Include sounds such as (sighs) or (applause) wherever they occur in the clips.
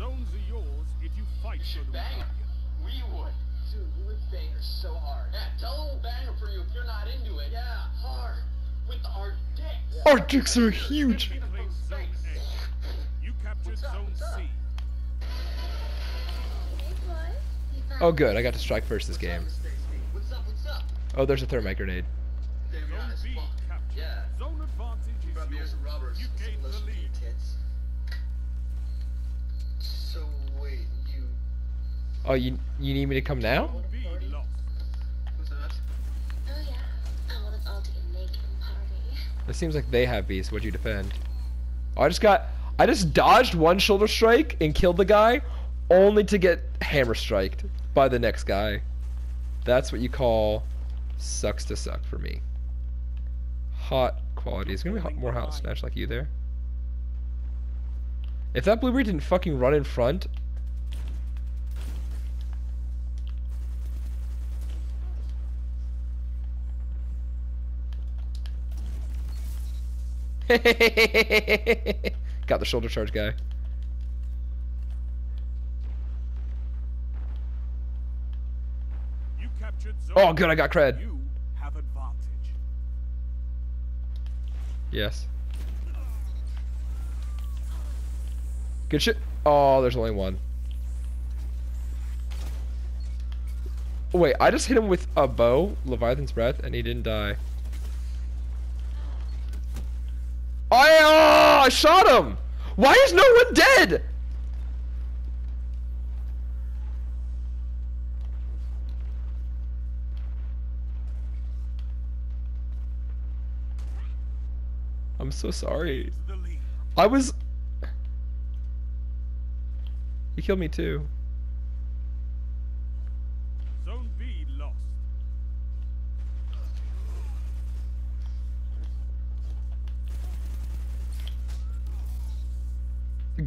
zones are yours if you fight You for should them. bang. We would. Dude, we would bang her so hard. Yeah, tell her we'll bang her for you if you're not into it. Yeah, hard. With our dicks. Our dicks are huge. Zone You captured zone C. Hey, boy. You found Oh, good. I got to strike first this game. What's up? What's up? Oh, there's a thermite grenade. Zone. B captured. Yeah. Zone advantage is yours. You gained the lotion for your lead. tits. So wait, you Oh, you you need me to come now? It seems like they have beasts. What'd you defend? Oh, I just got. I just dodged one shoulder strike and killed the guy, only to get hammer striked by the next guy. That's what you call sucks to suck for me. Hot quality. Is gonna be more hot snatch like you there. If that blueberry didn't fucking run in front. (laughs) Got the shoulder charge guy. You captured zone Oh, good, I got cred. You have advantage. Yes. Good shit. Oh, there's only one. Wait, I just hit him with a bow, Leviathan's Breath, and he didn't die. I, oh, I shot him! Why is no one dead? I'm so sorry. Is the lead. I was. He killed me too.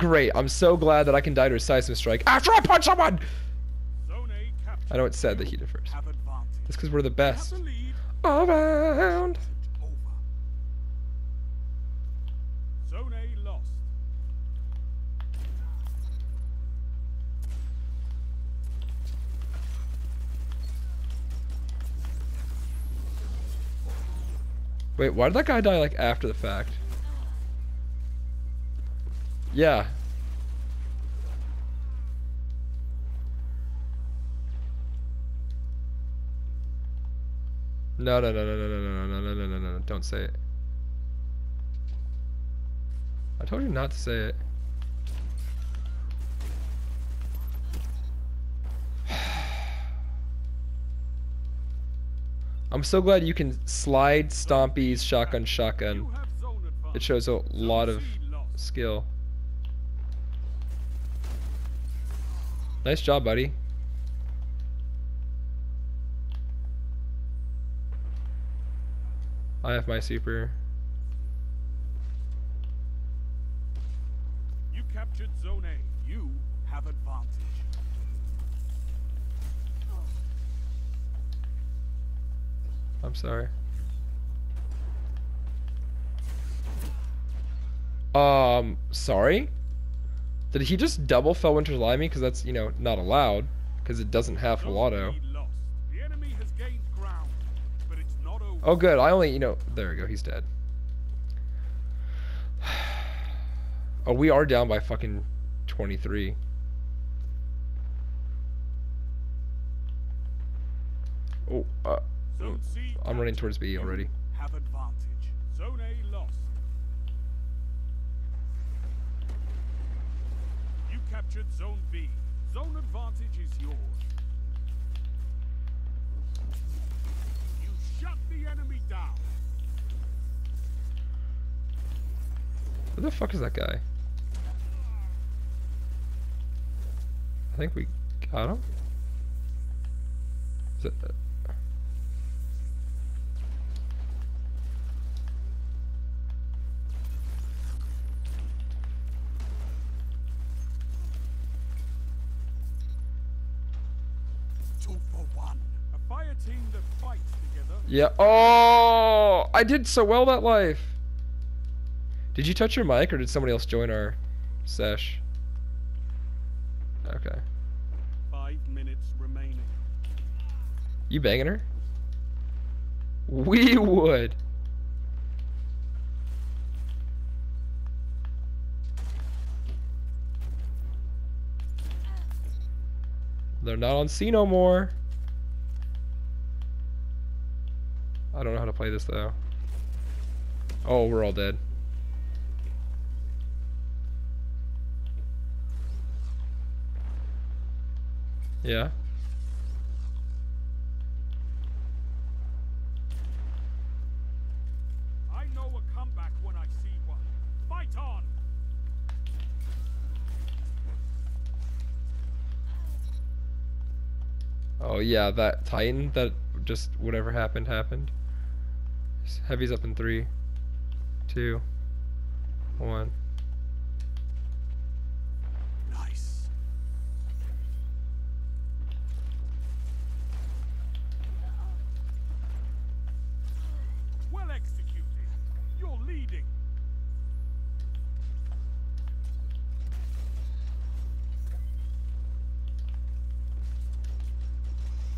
Great. I'm so glad that I can die to a seismic strike after I punch someone. Zone A captured. I know it said that he did first. That's because we're the best around. Zone A lost. Wait, why did that guy die like after the fact? Yeah. No, no, no, no, no, no, no, no, no, no, no, no, no, don't say it. I told you not to say it. I'm so glad you can slide Stompy's shotgun shotgun. You have zone advantage. It shows a lot of skill. Nice job, buddy. I have my super. You captured Zone A. You have advantage. I'm sorry. Um, sorry? Did he just double Fellwinter's Lie me? Because that's, you know, not allowed. Because it doesn't have full auto. B lost. The enemy has gained ground, but it's not over. Oh, good. I only, you know, there we go. He's dead. (sighs) Oh, we are down by fucking 23. Oh, uh, I'm running towards B already. Have advantage. Zone A lost. Captured Zone B. Zone advantage is yours. You shut the enemy down. Who the fuck is that guy? I think we got him. Is it, yeah. Oh, I did so well that life. Did you touch your mic or did somebody else join our sesh? Okay. Five minutes remaining. You banging her? We would. They're not on C no more. I don't know how to play this though. Oh, we're all dead. Yeah. I know a comeback when I see one. Fight on! Oh yeah, that Titan that just whatever happened happened. Heavy's up in three, two, one. Nice. Well executed. You're leading.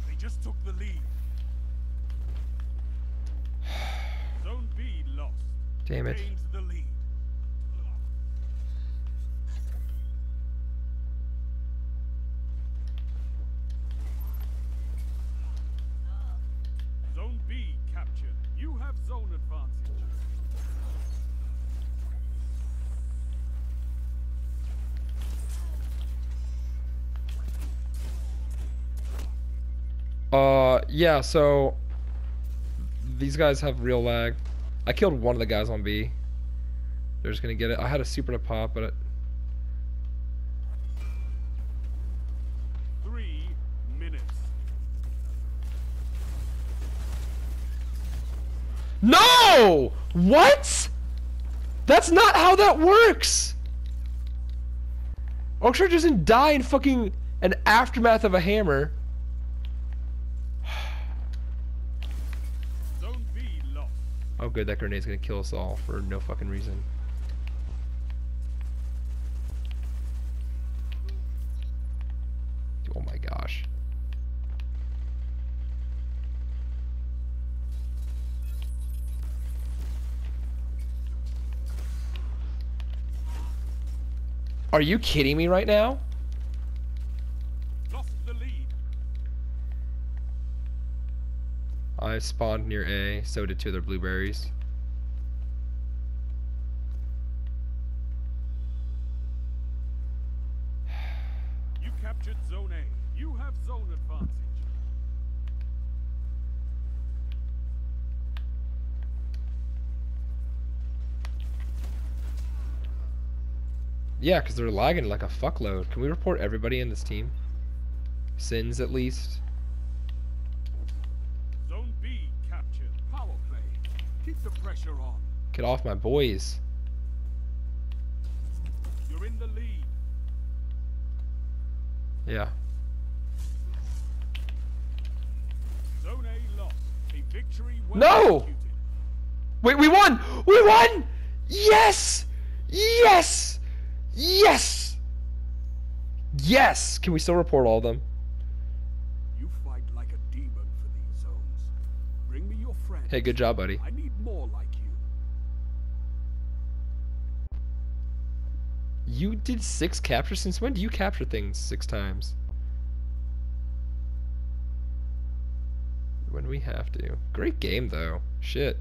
They just took the lead. Zone B lost. Damn it. Gains the lead. Zone B captured. You have zone advantage. Uh, yeah. So these guys have real lag. I killed one of the guys on B. They're just gonna get it. I had a super to pop, but it, Three minutes. no. What? That's not how that works. Orchestra doesn't die in fucking an aftermath of a hammer. Zone B lost. Oh, good. That grenade's gonna kill us all for no fucking reason. Oh my gosh. Are you kidding me right now? Lost the lead. I spawned near A, so did two other blueberries. You captured Zone A. You have zone advantage. Yeah, because they're lagging like a fuckload. Can we report everybody in this team? Sins at least. Keep the pressure on. Get off my boys. You're in the lead. Yeah. Zone A lost. A victory well No! executed. Wait, we won! We won! Yes! Yes! Yes! Yes! Can we still report all of them? Hey, good job, buddy. I need more like you. You did six captures? Since when do you capture things six times? When we have to. Great game, though. Shit.